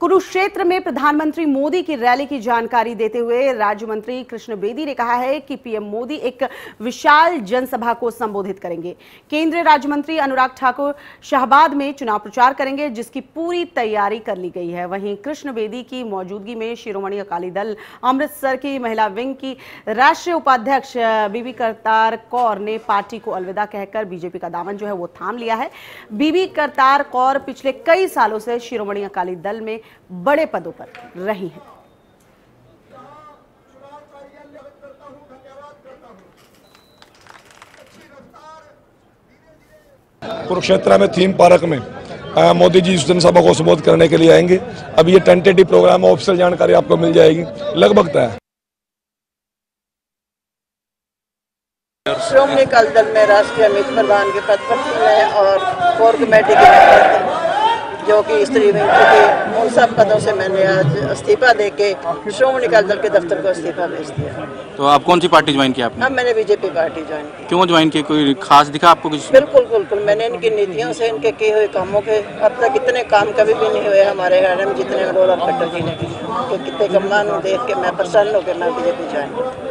कुरुक्षेत्र में प्रधानमंत्री मोदी की रैली की जानकारी देते हुए राज्य मंत्री कृष्ण बेदी ने कहा है कि पीएम मोदी एक विशाल जनसभा को संबोधित करेंगे। केंद्रीय राज्य मंत्री अनुराग ठाकुर शाहबाद में चुनाव प्रचार करेंगे, जिसकी पूरी तैयारी कर ली गई है। वहीं कृष्ण बेदी की मौजूदगी में शिरोमणि अकाली दल, अमृतसर की महिला विंग की राष्ट्रीय उपाध्यक्ष, बीबी करतार कौर ने पार्टी को अलविदा कहकर बीजेपी का दामन जो है वो थाम लिया है। बीबी करतार कौर पिछले कई सालों से शिरोमणि अकाली दल में बड़े पदों पर रही हैं। कुरुक्षेत्र में थीम पार्क में मोदी जी इस जनसभा को संबोधित करने के लिए आएँगे। अब ये टेंटेटिव प्रोग्राम है ऑफिशियल जानकारी आपको मिल जाएगी। लगभग तय श्रोमणी अकाली दल में राष्ट्रीय अमित प्रधान के पद पर मैं और कोर कमेटी के कि स्त्री विंग के मूल सब पदों से मैंने आज इस्तीफा दे के श्रोमणी अकाली दल के दफ्तर को इस्तीफा भेज दिया। तो आप कौन सी पार्टी ज्वाइन की आपने? अब मैंने बीजेपी पार्टी ज्वाइन की। क्यों ज्वाइन की? कोई खास दिखा आपको कुछ? बिल्कुल बिल्कुल। मैंने इनकी नीतियों से इनके किए हुए कामों के अब तक इतने काम कभी भी नहीं हुए हमारे हरियाणा में जितने अरोड़ा खट्टर जी ने किए कितने कमान देख के मैं प्रसन्न होकर मैं बीजेपी ज्वाइन